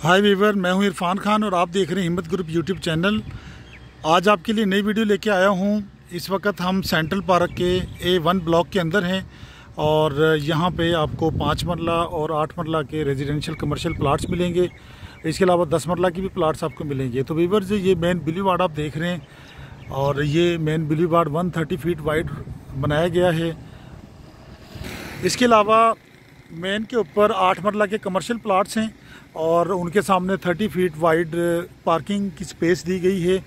हाय Weaver मैं हूँ इरफान खान और आप देख रहे हैं हिम्मत ग्रुप यूट्यूब चैनल। आज आपके लिए नई वीडियो लेके आया हूँ। इस वक्त हम सेंट्रल पार्क के ए वन ब्लॉक के अंदर हैं और यहाँ पे आपको पाँच मरला और आठ मरला के रेजिडेंशियल कमर्शियल प्लाट्स मिलेंगे। इसके अलावा दस मरला की भी प्लाट्स आपको मिलेंगे। तो वीवर जो ये मेन बिली वार्ड आप देख रहे हैं और ये main boulevard one feet wide बनाया गया है। इसके अलावा मेन के ऊपर आठ मरला के कमर्शियल प्लाट्स हैं और उनके सामने 30 फीट वाइड पार्किंग की स्पेस दी गई है।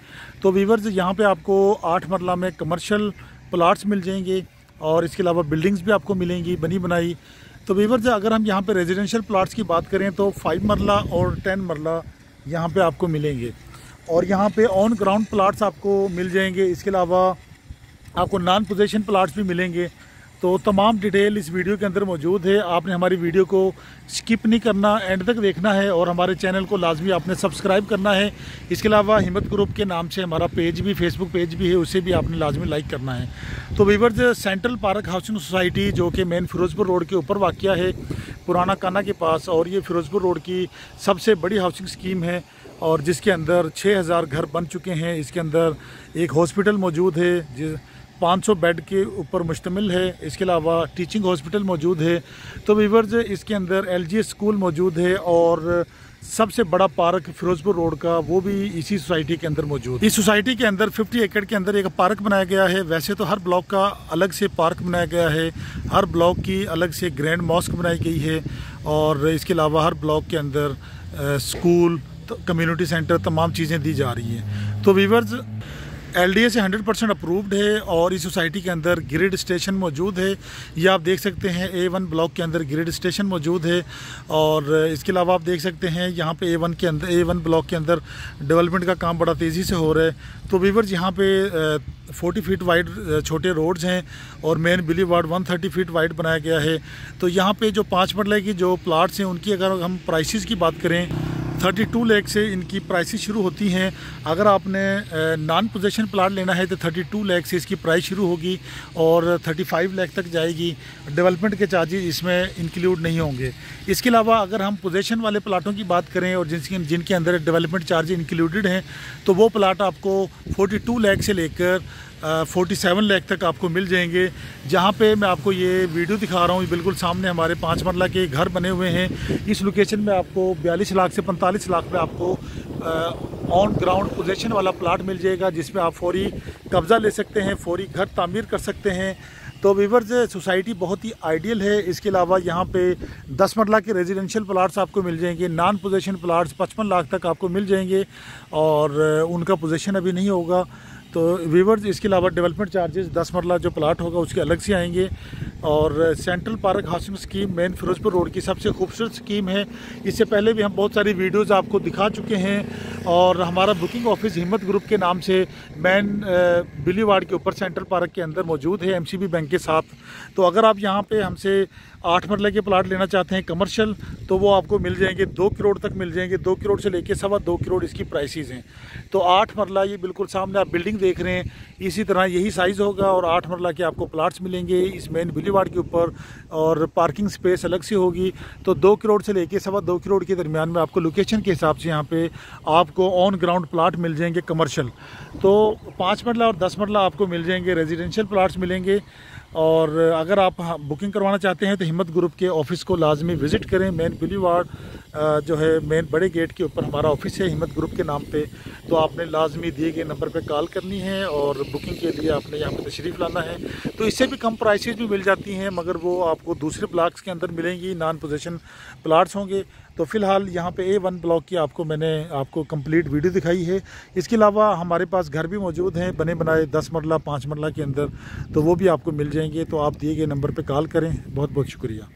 तो वीवर्स यहाँ पे आपको आठ मरला में कमर्शियल प्लाट्स मिल जाएँगे और इसके अलावा बिल्डिंग्स भी आपको मिलेंगी, बनी बनाई। तो वीवर्स अगर हम यहाँ पे रेजिडेंशियल प्लाट्स की बात करें तो फाइव मरला और टेन मरला यहाँ पर आपको मिलेंगे। और यहाँ पर ऑन ग्राउंड प्लाट्स आपको मिल जाएँगे। इसके अलावा आपको नॉन पोजेशन प्लाट्स भी मिलेंगे। तो तमाम डिटेल इस वीडियो के अंदर मौजूद है। आपने हमारी वीडियो को स्किप नहीं करना, एंड तक देखना है और हमारे चैनल को लाजमी आपने सब्सक्राइब करना है। इसके अलावा हिम्मत ग्रुप के नाम से हमारा पेज भी फेसबुक पेज भी है, उसे भी आपने लाजमी लाइक करना है। तो viewers central park housing society, जो कि मेन फिरोज़पुर रोड के ऊपर वाक़ है, पुराना काना के पास, और ये फिरोज़पुर रोड की सबसे बड़ी हाउसिंग स्कीम है, और जिसके अंदर 6000 घर बन चुके हैं। इसके अंदर एक हॉस्पिटल मौजूद है 500 बेड के ऊपर मुश्तमिल है। इसके अलावा टीचिंग हॉस्पिटल मौजूद है। तो वीवर्स इसके अंदर एल स्कूल मौजूद है और सबसे बड़ा पार्क फिरोजपुर रोड का, वो भी इसी सोसाइटी के अंदर मौजूद इस सोसाइटी के अंदर 50 एकड़ के अंदर एक पार्क बनाया गया है। वैसे तो हर ब्लॉक का अलग से पार्क बनाया गया है। हर ब्लॉक की अलग से ग्रैंड मॉस्क बनाई गई है और इसके अलावा हर ब्लॉक के अंदर स्कूल कम्युनिटी सेंटर, तमाम चीज़ें दी जा रही हैं। तो वीवर्स एलडीए से 100 परसेंट अप्रूव्ड है और इस सोसाइटी के अंदर ग्रिड स्टेशन मौजूद है। ये आप देख सकते हैं ए वन ब्लॉक के अंदर ग्रिड स्टेशन मौजूद है और इसके अलावा आप देख सकते हैं यहाँ पे ए वन के अंदर ए वन ब्लॉक के अंदर डेवलपमेंट का काम बड़ा तेज़ी से हो रहा है। तो वीवर्स यहाँ पे फोर्टी फीट वाइड छोटे रोड्स हैं और main boulevard one thirty feet wide बनाया गया है। तो यहाँ पे जो पाँच मरल की जो प्लाट्स हैं, उनकी अगर हम प्राइसेस की बात करें थर्टी टू लैख से इनकी प्राइसेस शुरू होती हैं। अगर आपने नॉन पोजेशन प्लाट लेना है तो थर्टी टू लैख से इसकी प्राइस शुरू होगी और थर्टी फाइव लैख तक जाएगी। डेवलपमेंट के चार्जेस इसमें इंक्लूड नहीं होंगे। इसके अलावा अगर हम पोजेशन वाले प्लाटों की बात करें और जिनकी जिनके अंदर डेवलपमेंट चार्ज इंक्लूडेड हैं तो वो प्लाट आपको फोर्टी टू लैख से लेकर फोर्टी सेवन लैख तक आपको मिल जाएँगे। जहाँ पे मैं आपको ये वीडियो दिखा रहा हूँ बिल्कुल सामने हमारे पाँच मरला के घर बने हुए हैं। इस लोकेशन में आपको बयालीस लाख से पैंतालीस लाख में आपको ऑन ग्राउंड पोजेशन वाला प्लाट मिल जाएगा, जिसमें आप फौरी कब्ज़ा ले सकते हैं, फौरी घर तामीर कर सकते हैं। तो वीवर्स सोसाइटी बहुत ही आइडियल है। इसके अलावा यहाँ पे 10 मरला के रेजिडेंशियल प्लाट्स आपको मिल जाएँगे नॉन पोजेशन प्लाट्स पचपन लाख तक आपको मिल जाएँगे। और उनका पोजेशन अभी नहीं होगा। तो वीवर्स इसके अलावा डेवलपमेंट चार्जेस दस मरला जो प्लाट होगा, उसके अलग से आएँगे। और central park housing scheme main Ferozepur road की सबसे खूबसूरत स्कीम है। इससे पहले भी हम बहुत सारी वीडियोस आपको दिखा चुके हैं और हमारा बुकिंग ऑफ़िस हिम्मत ग्रुप के नाम से मेन बिली वार्ड के ऊपर सेंट्रल पार्क के अंदर मौजूद है एमसीबी बैंक के साथ। तो अगर आप यहाँ पर हमसे आठ मरले के प्लाट लेना चाहते हैं कमर्शियल तो वो आपको मिल जाएँगे, दो करोड़ तक मिल जाएँगे। दो करोड़ से लेके सवा दो करोड़ इसकी प्राइसेस हैं। तो आठ मरला ये बिल्कुल सामने आप बिल्डिंग देख रहे हैं। इसी तरह यही साइज़ होगा और आठ मरला के आपको प्लाट्स मिलेंगे। इस मेन बिलीवाड़ के ऊपर और पार्किंग स्पेस अलग से होगी। तो दो करोड़ से लेके सवा दो करोड़ के दरमियान में आपको लोकेशन के हिसाब से यहाँ पे आपको ऑन ग्राउंड प्लाट मिल जाएँगे कमर्शियल तो पाँच मरला और दस मरला आपको मिल जाएँगे रेजिडेंशियल प्लाट्स मिलेंगे। और अगर आप बुकिंग करवाना चाहते हैं तो हिम्मत ग्रुप के ऑफ़िस को लाजमी विज़िट करें। मेन बिली वार्ड जो है मेन बड़े गेट के ऊपर हमारा ऑफ़िस है, हिम्मत ग्रुप के नाम पे। तो आपने लाजमी दिए गए नंबर पे कॉल करनी है और बुकिंग के लिए आपने यहाँ पे तशरीफ़ लाना है। तो इससे भी कम प्राइसेस भी मिल जाती हैं, मगर वो आपको दूसरे ब्लॉक्स के अंदर मिलेंगी नॉन पोजेशन प्लाट्स होंगे। तो फ़िलहाल यहाँ पे ए वन ब्लॉक की आपको मैंने आपको कंप्लीट वीडियो दिखाई है। इसके अलावा हमारे पास घर भी मौजूद हैं, बने बनाए दस मरला, पाँच मरला के अंदर तो वो भी आपको मिल जाएँगे। तो आप दिए गए नंबर पर कॉल करें। बहुत बहुत शुक्रिया।